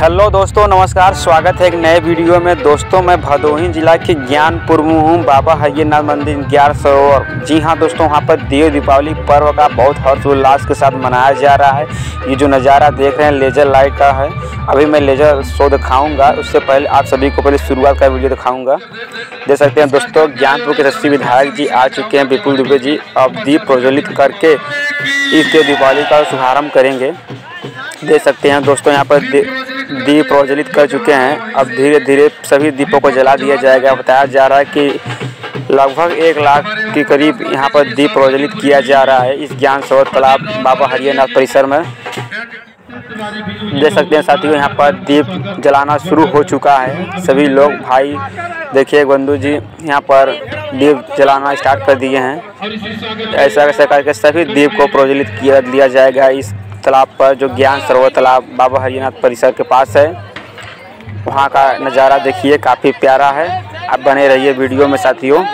Hello दोस्तों, नमस्कार, स्वागत है एक नए वीडियो में। दोस्तों, मैं भदोही जिला के ज्ञानपुर में हूँ, बाबा हरिनाथ मंदिर ग्यारह सरोवर जी हाँ दोस्तों, वहाँ पर देव दीपावली पर्व का बहुत हर्षोल्लास के साथ मनाया जा रहा है। ये जो नज़ारा देख रहे हैं, लेजर लाइट का है। अभी मैं लेजर शो दिखाऊँगा, उससे पहले आप सभी को पहले शुरुआत का वीडियो दिखाऊँगा। देख सकते हैं दोस्तों, ज्ञानपुर के सस्ती विधायक जी आ चुके हैं, विपुल दुबे जी अब दीप प्रज्वलित करके इस देव दीपावली का शुभारंभ करेंगे। देख सकते हैं दोस्तों, यहाँ पर दीप प्रज्वलित कर चुके हैं। अब धीरे धीरे सभी दीपों को जला दिया जाएगा। बताया जा रहा है कि लगभग एक लाख के करीब यहाँ पर दीप प्रज्वलित किया जा रहा है इस ज्ञान सरोवर तालाब बाबा हरियानाथ परिसर में। देख सकते हैं साथियों, यहाँ पर दीप जलाना शुरू हो चुका है। सभी लोग, भाई, देखिए बंधु जी, यहाँ पर दीप जलाना स्टार्ट कर दिए हैं। ऐसा ऐसा करके सभी दीप को प्रज्वलित किया, दिया जाएगा इस तालाब पर जो ज्ञान सरोवर तालाब बाबा हरिनाथ परिसर के पास है, वहाँ का नज़ारा देखिए, काफ़ी प्यारा है। आप बने रहिए वीडियो में, साथियों।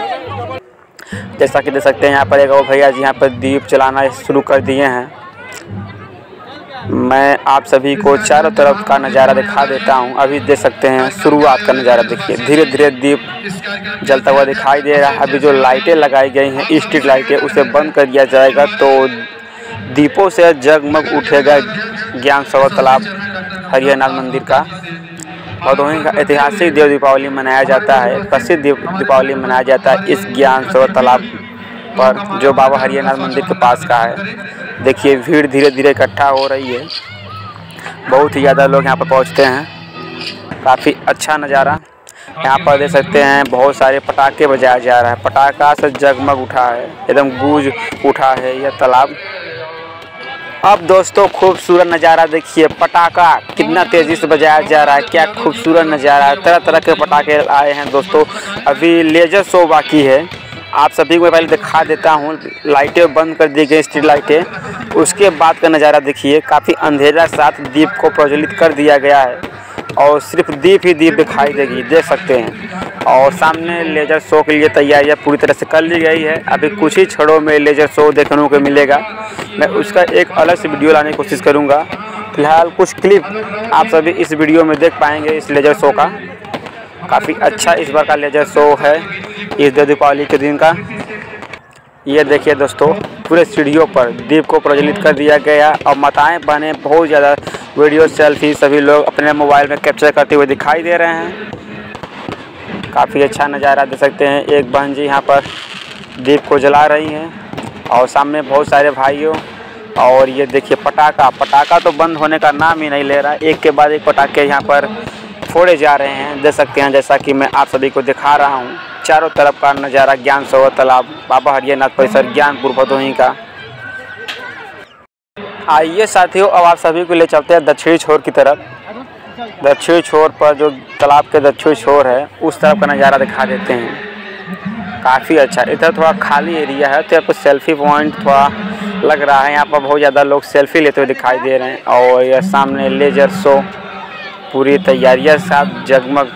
जैसा कि देख सकते हैं, यहाँ पर एक और भैया जी यहाँ पर दीप जलाना शुरू कर दिए हैं। मैं आप सभी को चारों तरफ़ का नज़ारा दिखा देता हूँ। अभी देख सकते हैं, शुरुआत का नज़ारा देखिए। धीरे धीरे दीप जलता हुआ दिखाई दे रहा है। अभी जो लाइटें लगाई गई हैं, स्ट्रीट लाइटें, उसे बंद कर दिया जाएगा तो दीपों से जगमग उठेगा ज्ञान सरोवर तालाब हरिहरनाथ मंदिर का। भदोही का ऐतिहासिक देव दीपावली मनाया जाता है, प्रसिद्ध दीपावली मनाया जाता है इस ज्ञान सरोवर तालाब पर, जो बाबा हरियानाथ मंदिर के पास का है। देखिए, भीड़ धीरे धीरे इकट्ठा हो रही है। बहुत ही ज़्यादा लोग यहाँ पर पहुँचते हैं। काफ़ी अच्छा नज़ारा। यहाँ पर देख सकते हैं, बहुत सारे पटाखे बजाया जा रहा है। पटाखा से जगमग उठा है, एकदम गूंज उठा है यह तालाब। अब दोस्तों, खूबसूरत नज़ारा देखिए, पटाखा कितना तेज़ी से बजाया जा रहा है, क्या खूबसूरत नज़ारा है। तरह तरह के पटाखे आए हैं दोस्तों। अभी लेजर शो बाकी है। आप सभी को मैं पहले दिखा देता हूँ, लाइटें बंद कर दी गई स्ट्रीट लाइटें। उसके बाद का नज़ारा देखिए, काफ़ी अंधेरा साथ दीप को प्रज्वलित कर दिया गया है। और सिर्फ़ दीप ही दीप दिखाई देगी, देख सकते हैं। और सामने लेजर शो के लिए तैयारियाँ पूरी तरह से कर ली गई है। अभी कुछ ही क्षणों में लेजर शो देखने को मिलेगा। मैं उसका एक अलग से वीडियो लाने की कोशिश करूँगा। फ़िलहाल कुछ क्लिप आप सभी इस वीडियो में देख पाएँगे इस लेजर शो का। काफ़ी अच्छा इस बार का लेजर शो है, इस दीपावली के दिन का। ये देखिए दोस्तों, पूरे सीढ़ियों पर दीप को प्रज्वलित कर दिया गया और माताएँ बने बहुत ज़्यादा वीडियो, सेल्फी सभी लोग अपने मोबाइल में कैप्चर करते हुए दिखाई दे रहे हैं। काफ़ी अच्छा नज़ारा दे सकते हैं। एक बहन जी यहाँ पर दीप को जला रही हैं और सामने बहुत सारे भाइयों और ये देखिए पटाखा पटाखा तो बंद होने का नाम ही नहीं ले रहा। एक के बाद एक पटाखे यहाँ पर फोड़े जा रहे हैं। देख सकते हैं, जैसा कि मैं आप सभी को दिखा रहा हूँ। चारों तरफ़ का नज़ारा ज्ञान सरोवर तालाब, बाबा हरियानाथ परिसर ज्ञानपुर भदोही का। आइए साथियों, अब आप सभी को ले चलते हैं दक्षिणी छोर की तरफ़। दक्षिणी छोर पर जो तालाब के दक्षिणी छोर है, उस तरफ़ का नज़ारा दिखा देते हैं। काफ़ी अच्छा। इधर थोड़ा खाली एरिया है तो पर सेल्फी पॉइंट थोड़ा लग रहा है। यहाँ पर बहुत ज़्यादा लोग सेल्फी लेते हुए दिखाई दे रहे हैं और यह सामने लेजर शो पूरी तैयारियाँ साथ जगमग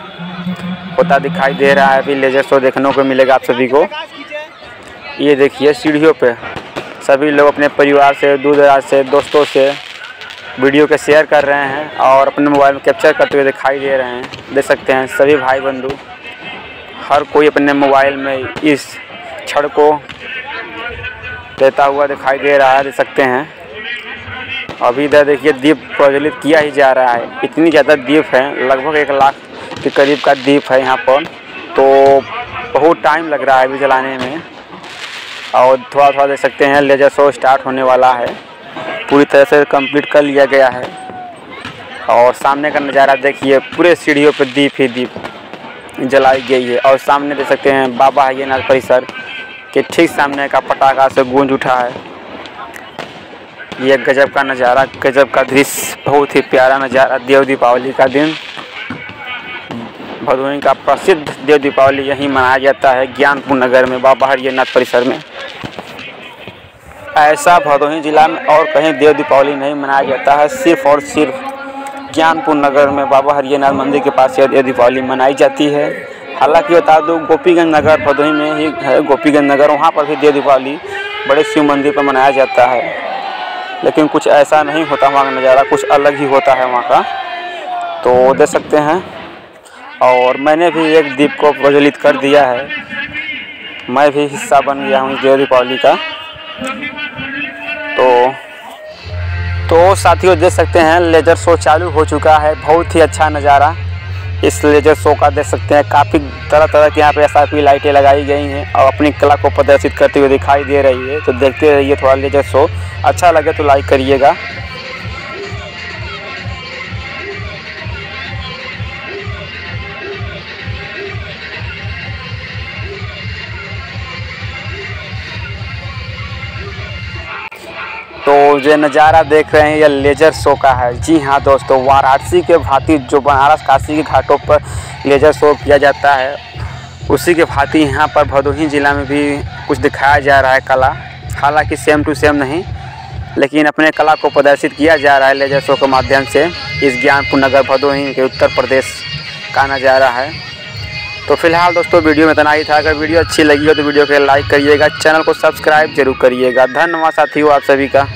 होता दिखाई दे रहा है। अभी लेजर शो देखने को मिलेगा आप सभी को। ये देखिए सीढ़ियों पे सभी लोग अपने परिवार से दूर दराज से, दोस्तों से वीडियो के शेयर कर रहे हैं और अपने मोबाइल में कैप्चर करते हुए दिखाई दे रहे हैं। देख सकते हैं सभी भाई बंधु, हर कोई अपने मोबाइल में इस क्षण को देता हुआ दिखाई दे रहा है, देख सकते हैं। अभी इधर देखिए, दीप प्रज्वलित किया ही जा रहा है। इतनी ज़्यादा दीप है, लगभग एक लाख के करीब का दीप है यहाँ पर। तो बहुत टाइम लग रहा है अभी जलाने में। और थोड़ा थोड़ा देख सकते हैं, लेजर शो स्टार्ट होने वाला है। पूरी तरह से कंप्लीट कर लिया गया है। और सामने का नज़ारा देखिए, पूरे सीढ़ियों पर दीप ही दीप जलाई गई है। और सामने देख सकते हैं बाबा हरियानाथ परिसर, के ठीक सामने का पटाखा से गूंज उठा है। ये गजब का नज़ारा, गजब का दृश्य, बहुत ही प्यारा नज़ारा, देव दीपावली का दिन। भदोही का प्रसिद्ध देव दीपावली यहीं मनाया जाता है, ज्ञानपुर नगर में, बाबा हरियानाथ परिसर में। ऐसा भदोही जिला में और कहीं देव दीपावली नहीं मनाया जाता है, सिर्फ़ और सिर्फ़ ज्ञानपुर नगर में बाबा हरियानाथ मंदिर के पास यह देव दीपावली मनाई जाती है। हालाँकि बता दूँ, गोपीगंज नगर भदोही में ही है, गोपीगंज नगर, वहाँ पर भी देव दीपावली बड़े शिव मंदिर पर मनाया जाता है। लेकिन कुछ ऐसा नहीं होता, वहाँ का नज़ारा कुछ अलग ही होता है वहाँ का। तो देख सकते हैं। और मैंने भी एक दीप को प्रज्वलित कर दिया है। मैं भी हिस्सा बन गया हूँ देव दीपावली का। तो तो साथियों देख सकते हैं लेजर शो चालू हो चुका है, बहुत ही अच्छा नज़ारा। इस लेजर शो का देख सकते हैं, काफ़ी तरह तरह की यहाँ पे एस लाइटें लगाई गई हैं और अपनी कला को प्रदर्शित करते हुए दिखाई दे रही है। तो देखते रहिए थोड़ा लेजर शो अच्छा लगे तो लाइक करिएगा। तो जो नज़ारा देख रहे हैं यह लेजर शो का है। जी हाँ दोस्तों, वाराणसी के भांति जो बनारस काशी के घाटों पर लेजर शो किया जाता है, उसी के भांति यहाँ पर भदोही ज़िला में भी कुछ दिखाया जा रहा है कला। हालाँकि सेम टू सेम नहीं, लेकिन अपने कला को प्रदर्शित किया जा रहा है लेजर शो के माध्यम से। इस ज्ञानपुर नगर भदोही के उत्तर प्रदेश का नज़ारा है। तो फ़िलहाल दोस्तों, वीडियो में इतना ही था। अगर वीडियो अच्छी लगी हो तो वीडियो को लाइक करिएगा, चैनल को सब्सक्राइब ज़रूर करिएगा। धन्यवाद साथियों, आप सभी का।